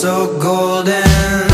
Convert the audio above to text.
so golden.